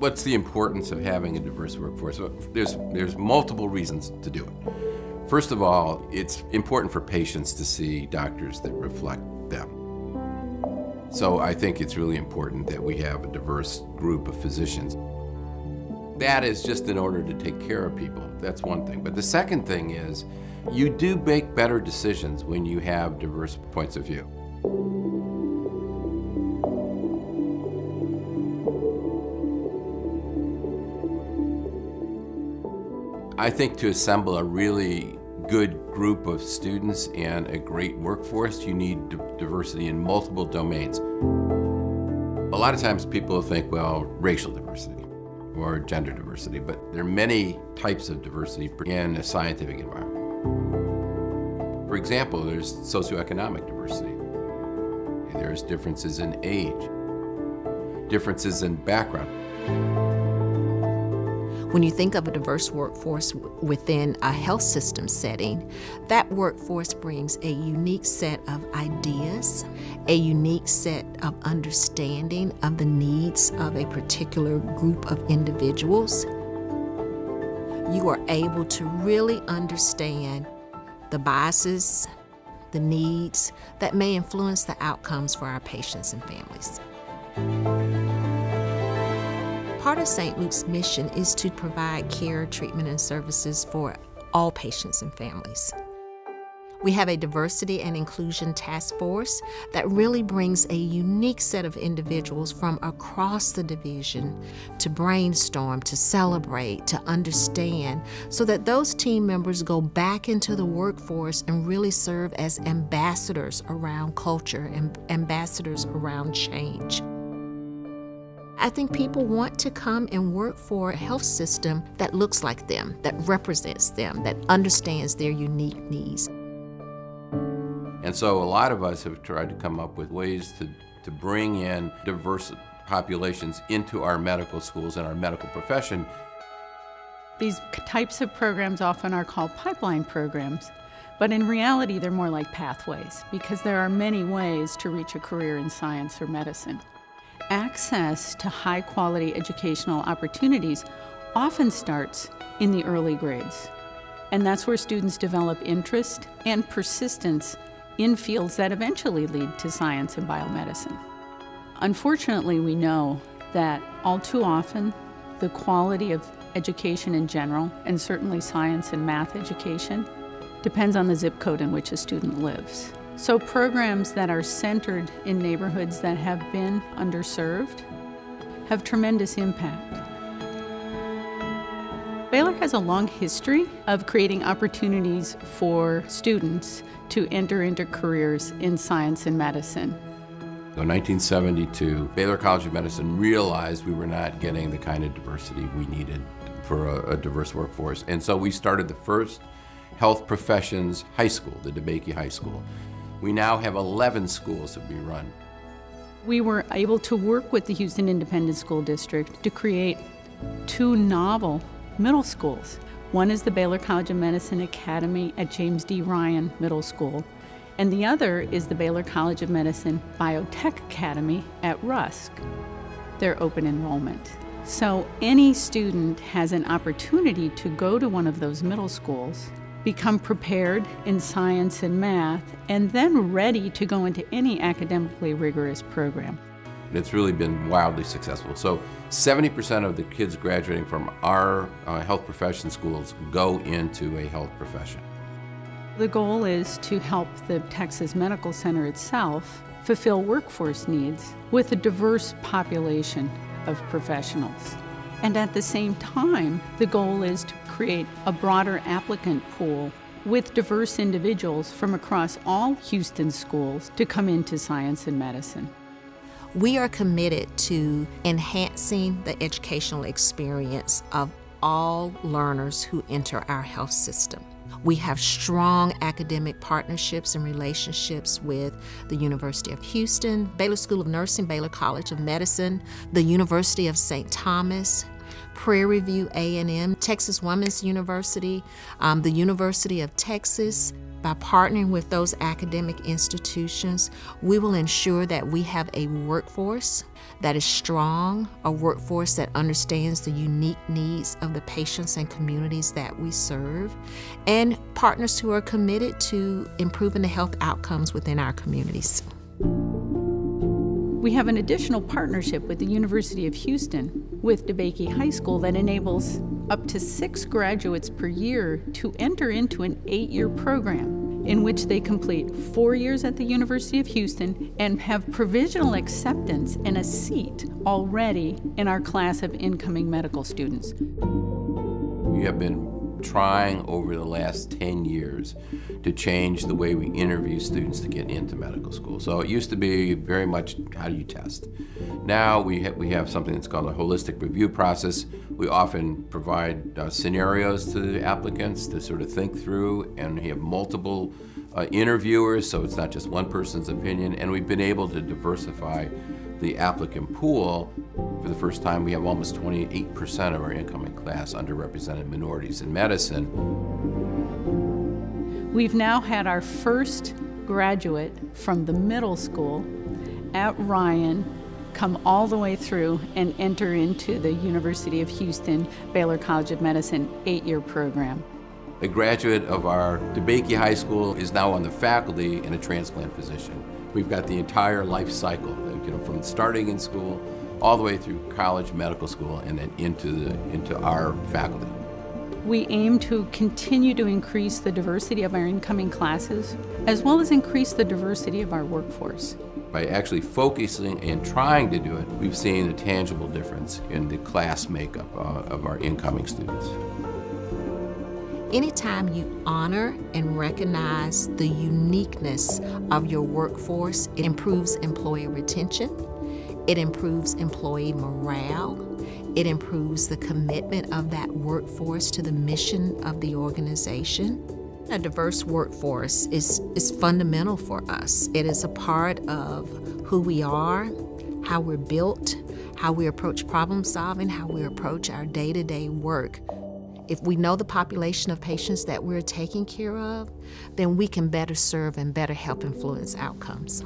What's the importance of having a diverse workforce? There's, there's multiple reasons to do it. First of all, it's important for patients to see doctors that reflect them. So I think it's really important that we have a diverse group of physicians. That is just in order to take care of people. That's one thing. But the second thing is you do make better decisions when you have diverse points of view. I think to assemble a really good group of students and a great workforce, you need diversity in multiple domains. A lot of times people think, well, racial diversity or gender diversity, but there are many types of diversity in a scientific environment. For example, there's socioeconomic diversity. There's differences in age, differences in background. When you think of a diverse workforce within a health system setting, that workforce brings a unique set of ideas, a unique set of understanding of the needs of a particular group of individuals. You are able to really understand the biases, the needs that may influence the outcomes for our patients and families. Part of St. Luke's mission is to provide care, treatment, and services for all patients and families. We have a diversity and inclusion task force that really brings a unique set of individuals from across the division to brainstorm, to celebrate, to understand, so that those team members go back into the workforce and really serve as ambassadors around culture and ambassadors around change. I think people want to come and work for a health system that looks like them, that represents them, that understands their unique needs. And so a lot of us have tried to come up with ways to, to bring in diverse populations into our medical schools and our medical profession. These types of programs often are called pipeline programs, but in reality they're more like pathways because there are many ways to reach a career in science or medicine access to high quality educational opportunities often starts in the early grades. And that's where students develop interest and persistence in fields that eventually lead to science and biomedicine. Unfortunately, we know that all too often the quality of education in general, and certainly science and math education, depends on the zip code in which a student lives. So programs that are centered in neighborhoods that have been underserved have tremendous impact. Baylor has a long history of creating opportunities for students to enter into careers in science and medicine. In 1972, Baylor College of Medicine realized we were not getting the kind of diversity we needed for a, a diverse workforce. And so we started the first health professions high school, the DeBakey High School. We now have 11 schools that we run. We were able to work with the Houston Independent School District to create two novel middle schools. One is the Baylor College of Medicine Academy at James D. Ryan Middle School, and the other is the Baylor College of Medicine Biotech Academy at Rusk. They're open enrollment. So any student has an opportunity to go to one of those middle schools become prepared in science and math, and then ready to go into any academically rigorous program. It's really been wildly successful. So 70% of the kids graduating from our uh, health profession schools go into a health profession. The goal is to help the Texas Medical Center itself fulfill workforce needs with a diverse population of professionals. And at the same time, the goal is to create a broader applicant pool with diverse individuals from across all Houston schools to come into science and medicine. We are committed to enhancing the educational experience of all learners who enter our health system. We have strong academic partnerships and relationships with the University of Houston, Baylor School of Nursing, Baylor College of Medicine, the University of St. Thomas, Prairie View A&M, Texas Women's University, um, the University of Texas. By partnering with those academic institutions, we will ensure that we have a workforce that is strong, a workforce that understands the unique needs of the patients and communities that we serve, and partners who are committed to improving the health outcomes within our communities. We have an additional partnership with the University of Houston with DeBakey High School that enables up to six graduates per year to enter into an eight year program in which they complete four years at the University of Houston and have provisional acceptance and a seat already in our class of incoming medical students. We have been trying over the last 10 years to change the way we interview students to get into medical school. So it used to be very much how do you test. Now we, ha we have something that's called a holistic review process. We often provide uh, scenarios to the applicants to sort of think through and we have multiple uh, interviewers so it's not just one person's opinion and we've been able to diversify the applicant pool for the first time, we have almost 28% of our incoming class underrepresented minorities in medicine. We've now had our first graduate from the middle school at Ryan come all the way through and enter into the University of Houston Baylor College of Medicine eight-year program. A graduate of our DeBakey High School is now on the faculty in a transplant physician. We've got the entire life cycle, you know, from starting in school all the way through college, medical school, and then into, the, into our faculty. We aim to continue to increase the diversity of our incoming classes, as well as increase the diversity of our workforce. By actually focusing and trying to do it, we've seen a tangible difference in the class makeup uh, of our incoming students. Anytime you honor and recognize the uniqueness of your workforce, it improves employee retention, it improves employee morale. It improves the commitment of that workforce to the mission of the organization. A diverse workforce is, is fundamental for us. It is a part of who we are, how we're built, how we approach problem solving, how we approach our day to day work. If we know the population of patients that we're taking care of, then we can better serve and better help influence outcomes.